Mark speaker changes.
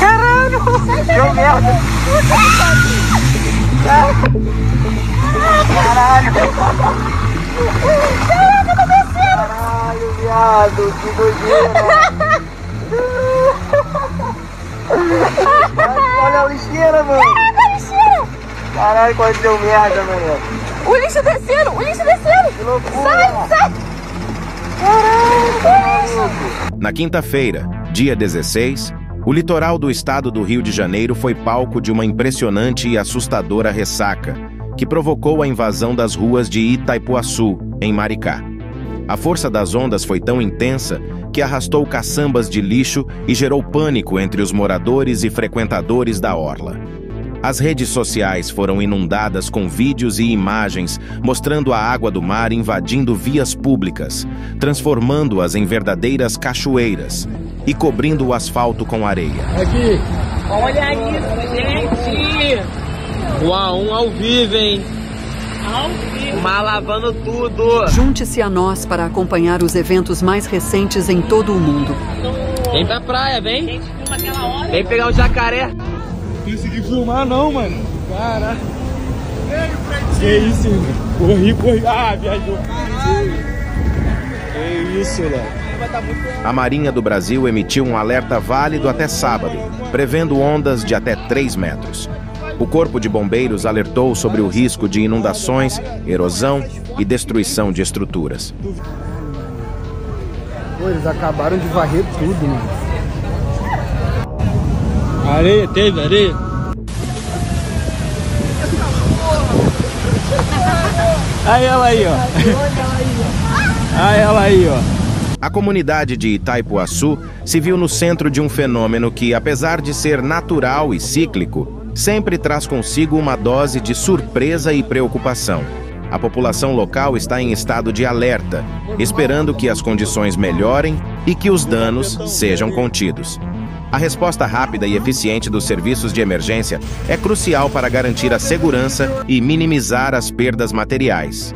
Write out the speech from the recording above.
Speaker 1: Caralho! Deu merda! Caralho!
Speaker 2: Caraca, tá descendo!
Speaker 1: Caralho, viado, que doideira! Olha a lixeira, mano!
Speaker 2: Caraca, a lixeira!
Speaker 1: Caralho, quase deu merda, mano!
Speaker 2: O lixo descendo, o lixo descendo!
Speaker 1: Que loucura!
Speaker 2: Sai, sai! Caralho,
Speaker 3: Na quinta-feira, dia 16, o litoral do estado do Rio de Janeiro foi palco de uma impressionante e assustadora ressaca, que provocou a invasão das ruas de Itaipuaçu, em Maricá. A força das ondas foi tão intensa que arrastou caçambas de lixo e gerou pânico entre os moradores e frequentadores da orla. As redes sociais foram inundadas com vídeos e imagens mostrando a água do mar invadindo vias públicas, transformando-as em verdadeiras cachoeiras e cobrindo o asfalto com areia.
Speaker 4: Aqui. Olha isso, gente. O A1 ao vivo, hein? Ao vivo. Mar lavando tudo.
Speaker 5: Junte-se a nós para acompanhar os eventos mais recentes em todo o mundo.
Speaker 4: Vem pra praia, vem. Vem pegar o jacaré.
Speaker 6: Não consegui filmar não, mano. Caraca. Que isso, irmão? Corri, corri. Ah, viajou. Que isso, Léo.
Speaker 3: A Marinha do Brasil emitiu um alerta válido até sábado, prevendo ondas de até 3 metros. O Corpo de Bombeiros alertou sobre o risco de inundações, erosão e destruição de estruturas.
Speaker 6: Pô, eles acabaram de varrer tudo, mano. Areia, teve areia? Aí ela aí, ó. Aí ela aí, ó.
Speaker 3: A comunidade de Itaipuaçu se viu no centro de um fenômeno que, apesar de ser natural e cíclico, sempre traz consigo uma dose de surpresa e preocupação. A população local está em estado de alerta, esperando que as condições melhorem e que os danos sejam contidos. A resposta rápida e eficiente dos serviços de emergência é crucial para garantir a segurança e minimizar as perdas materiais.